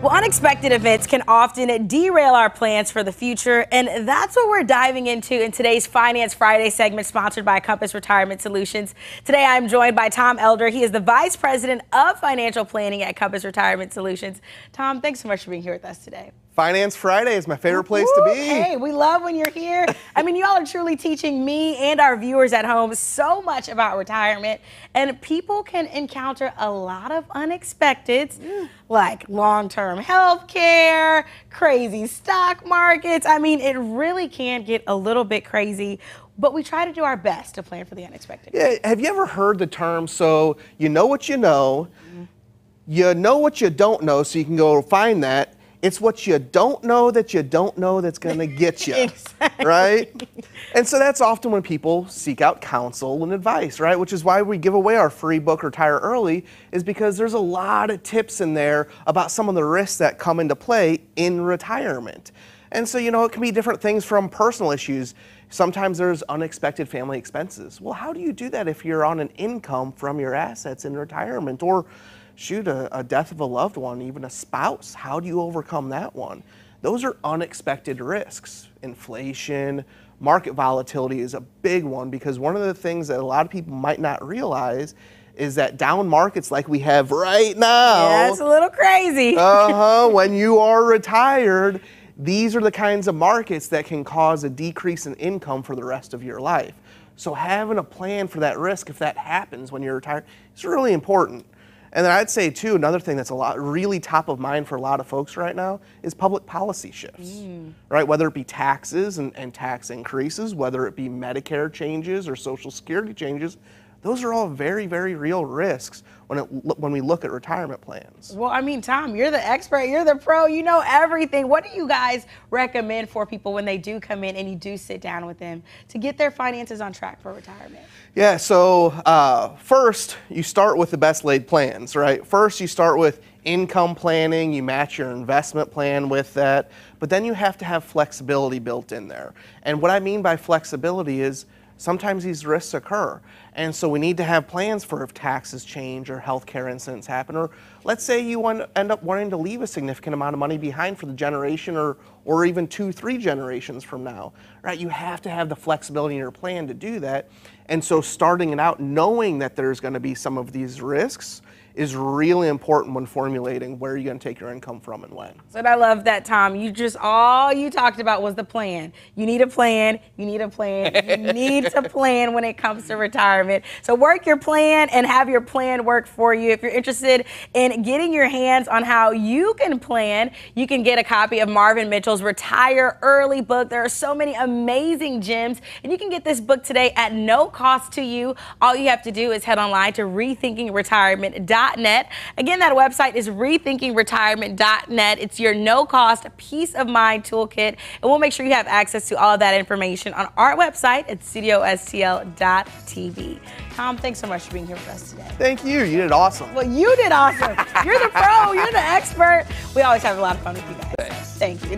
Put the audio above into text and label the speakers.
Speaker 1: Well, unexpected events can often derail our plans for the future, and that's what we're diving into in today's Finance Friday segment sponsored by Compass Retirement Solutions. Today, I'm joined by Tom Elder. He is the Vice President of Financial Planning at Compass Retirement Solutions. Tom, thanks so much for being here with us today.
Speaker 2: Finance Friday is my favorite place to be.
Speaker 1: Hey, we love when you're here. I mean, y'all are truly teaching me and our viewers at home so much about retirement, and people can encounter a lot of unexpecteds, like long-term health care, crazy stock markets. I mean, it really can get a little bit crazy but we try to do our best to plan for the unexpected.
Speaker 2: Yeah, have you ever heard the term so you know what you know, mm-hmm. you know what you don't know, so you can go find that, it's what you don't know that you don't know that's going to get you.
Speaker 1: exactly.
Speaker 2: Right? And so that's often when people seek out counsel and advice, right? Which is why we give away our free book Retire Early is because there's a lot of tips in there about some of the risks that come into play in retirement. And so, you know, it can be different things from personal issues. Sometimes there's unexpected family expenses. Well, how do you do that if you're on an income from your assets in retirement or shoot, a, a death of a loved one, even a spouse, how do you overcome that one? Those are unexpected risks. Inflation, market volatility is a big one because one of the things that a lot of people might not realize is that down markets like we have right now.
Speaker 1: Yeah, it's a little crazy.
Speaker 2: uh huh. When you are retired, these are the kinds of markets that can cause a decrease in income for the rest of your life. So having a plan for that risk, if that happens when you're retired, is really important. And then I'd say too, another thing that's a lot really top of mind for a lot of folks right now is public policy shifts. Mm. Right? Whether it be taxes and, and tax increases, whether it be Medicare changes or Social Security changes, those are all very, very real risks when, it, when we look at retirement plans.
Speaker 1: Well, I mean, Tom, you're the expert, you're the pro, you know everything. What do you guys recommend for people when they do come in and you do sit down with them to get their finances on track for retirement?
Speaker 2: Yeah, so uh, first, you start with the best laid plans, right? First, you start with income planning, you match your investment plan with that, but then you have to have flexibility built in there. And what I mean by flexibility is sometimes these risks occur. And so we need to have plans for if taxes change or healthcare incidents happen. Or let's say you want, end up wanting to leave a significant amount of money behind for the generation or, or even two, three generations from now. Right? You have to have the flexibility in your plan to do that. And so starting it out knowing that there's going to be some of these risks is really important when formulating where you're going to take your income from and when.
Speaker 1: So I love that, Tom. You just all you talked about was the plan. You need a plan. You need a plan. You need to plan when it comes to retirement. So work your plan and have your plan work for you. If you're interested in getting your hands on how you can plan, you can get a copy of Marvin Mitchell's Retire Early book. There are so many amazing gems, and you can get this book today at no cost to you. All you have to do is head online to rethinkingretirement.net. Again, that website is rethinkingretirement.net. It's your no cost peace of mind toolkit. And we'll make sure you have access to all of that information on our website at studiostl.tv. Tom, thanks so much for being here with us today.
Speaker 2: Thank you. You did awesome.
Speaker 1: Well, you did awesome. you're the pro. You're the expert. We always have a lot of fun with you guys. Thank you.